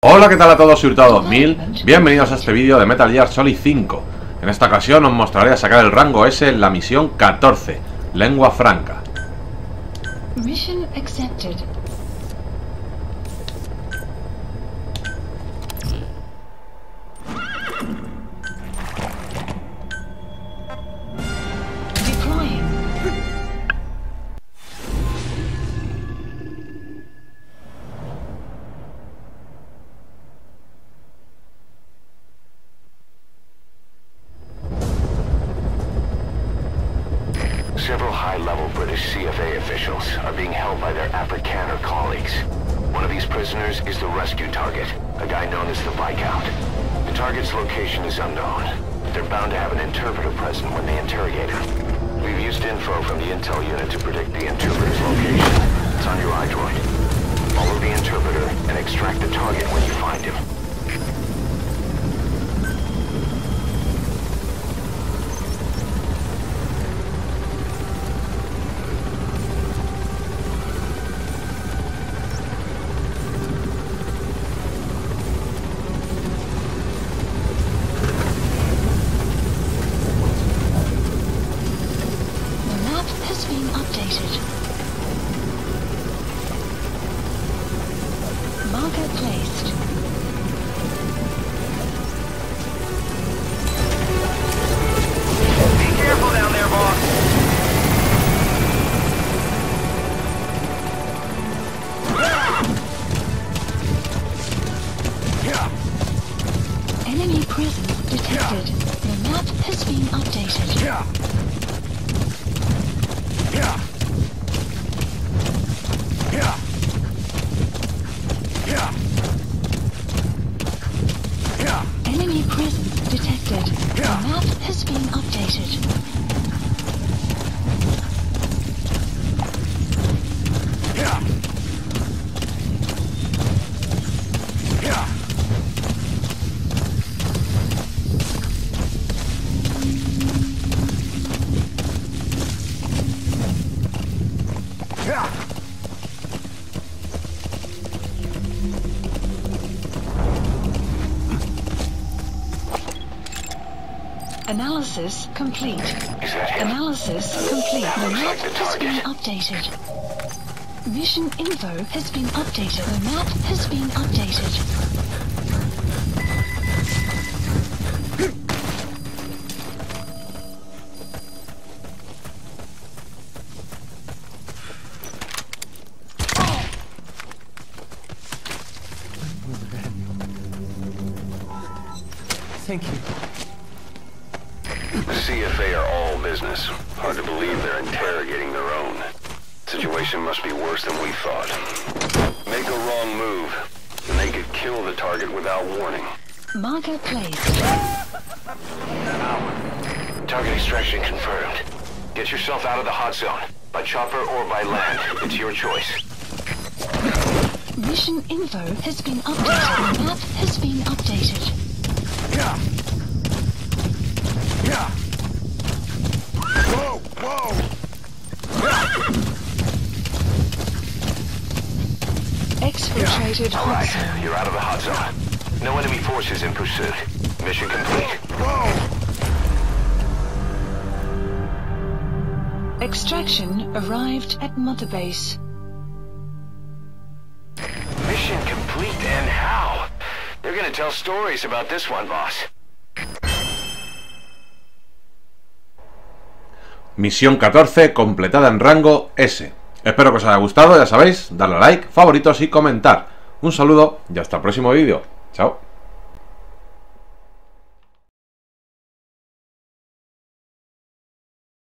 Hola, ¿qué tal a todos? Soy Hurtado 2000. Bienvenidos a este vídeo de Metal Gear Solid 5. En esta ocasión os mostraré a sacar el rango S en la misión 14, Lengua Franca. Mission accepted. Several high-level British CFA officials are being held by their Afrikaner colleagues. One of these prisoners is the rescue target, a guy known as the Viscount. The target's location is unknown. but They're bound to have an interpreter present when they interrogate him. We've used info from the intel unit to predict the interpreter's location. It's on your iDroid. Follow the interpreter and extract the target when you find him. The been updated. Marker placed. Be careful down there, boss. Enemy presence detected. The map has been updated. Enemy Analysis complete. Analysis complete. The map has been updated. Mission info has been updated. The map has been updated. Thank you. Business. Hard to believe they're interrogating their own. Situation must be worse than we thought. Make a wrong move, and they could kill the target without warning. Marker placed. Target extraction confirmed. Get yourself out of the hot zone. By chopper or by land. It's your choice. Mission info has been updated. The map has been updated. Whoa, whoa! Exfiltrated hot Alright, zone. you're out of the hot zone. No enemy forces in pursuit. Mission complete. Whoa! Extraction arrived at Mother Base. Mission complete and how? They're gonna tell stories about this one, boss. Misión 14 completada en rango S. Espero que os haya gustado, ya sabéis, darle a like, favoritos y comentar. Un saludo y hasta el próximo vídeo. Chao.